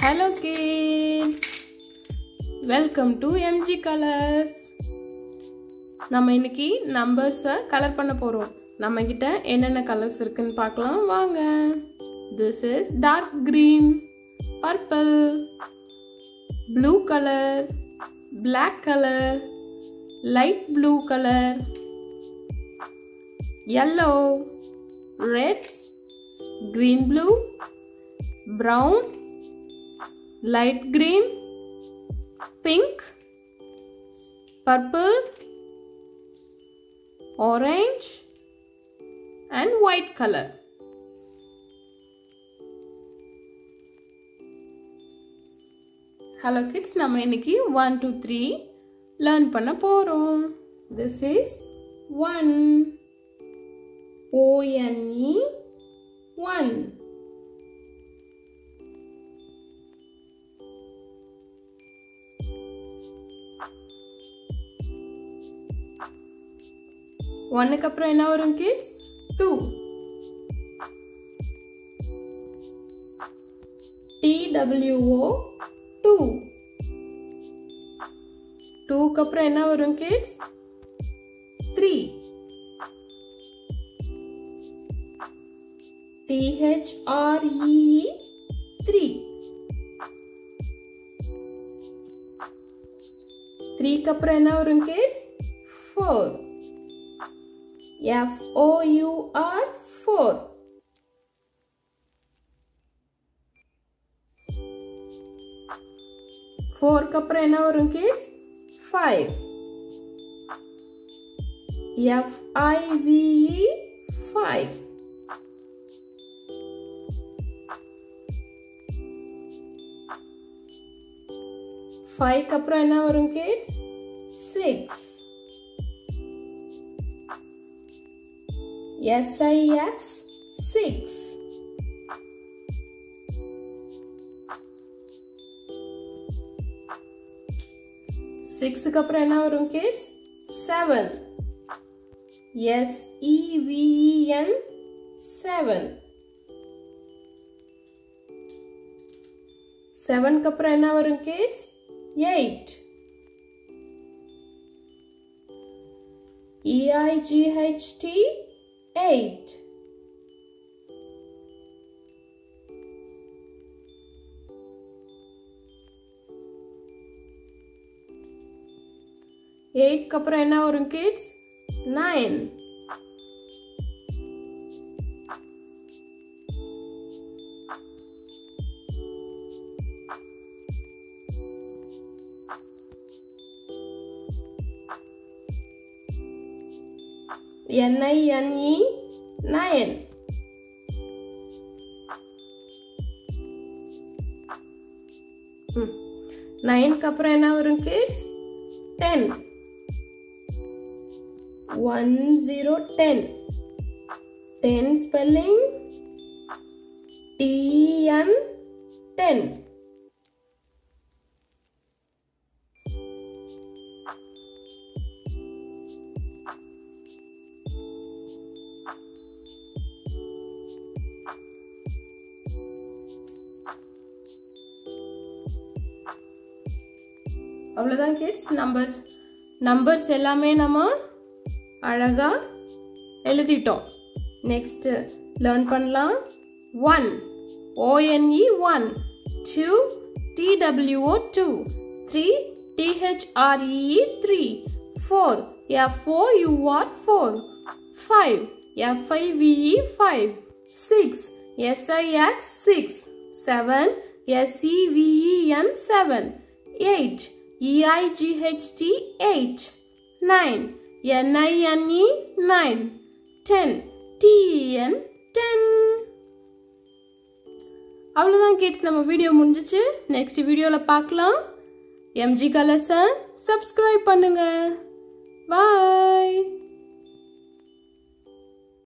Hello kids welcome to MG colours நம்ம இன்னைக்கு நம்பர்ஸை கலர் பண்ண போகிறோம் நம்ம கிட்ட என்னென்ன கலர்ஸ் இருக்குன்னு பார்க்கலாம். வாங்க. This is dark green purple blue colour black colour light blue colour yellow red green blue brown light green pink purple orange and white color hello kids நம்ம இன்னைக்கு ஒன் டூ த்ரீ லேர்ன் பண்ண போகிறோம் this is one O N E one ஒன்னுக்கு அப்புறம் என்ன வரும் kids two T W O two டூக்கு அப்புறம் என்ன வரும் கிட்ஸ் த்ரீ டிஹெச்ஆர்இ த்ரீ த்ரீக்கு அப்புறம் என்ன வரும் கிட்ஸ் ஃபோர் F-O-U-R, four. ஃபோருக்கு அப்புறம் என்ன வரும் கிட்ஸ் ஃபைவ் எஃப்ஐவிஇ ஃபைவ் ஃபைவ்க்கு அப்புறம் என்ன வரும் கிட்ஸ் சிக்ஸ் SIX 6 சிக்ஸுக்கு அப்புறம் என்ன வரும் கிட்ஸ் செவன் எஸ்இவிஎன் செவன் செவனுக்கு அப்புறம் என்ன வரும் kids eight EIGHT eight. E I G H T eight. Eight kaprana or kids nine. N I N E nine நைனுக்கு அப்புறம் என்ன வரும் kids ten one zero ten ten spelling TN ten அவ்வளோதான் கிட்ஸ் நம்பர்ஸ் நம்பர்ஸ் எல்லாமே நம்ம அழகாக எழுதிட்டோம் நெக்ஸ்ட்டு லேர்ன் பண்ணலாம் one O N E one two T W O two three டிஹெச்ஆர்இ three four F O U R four five F I V E five six S I X six seven SEVEN seven eight EIGHT 8 9 NINE 9 10 TEN. 10 அவ்வளோதான் kids நம்ம video முடிஞ்சிச்சு. Next வீடியோவில் பார்க்கலாம். எம்ஜி கலர்ஸை சப்ஸ்கிரைப் பண்ணுங்கள் பாய்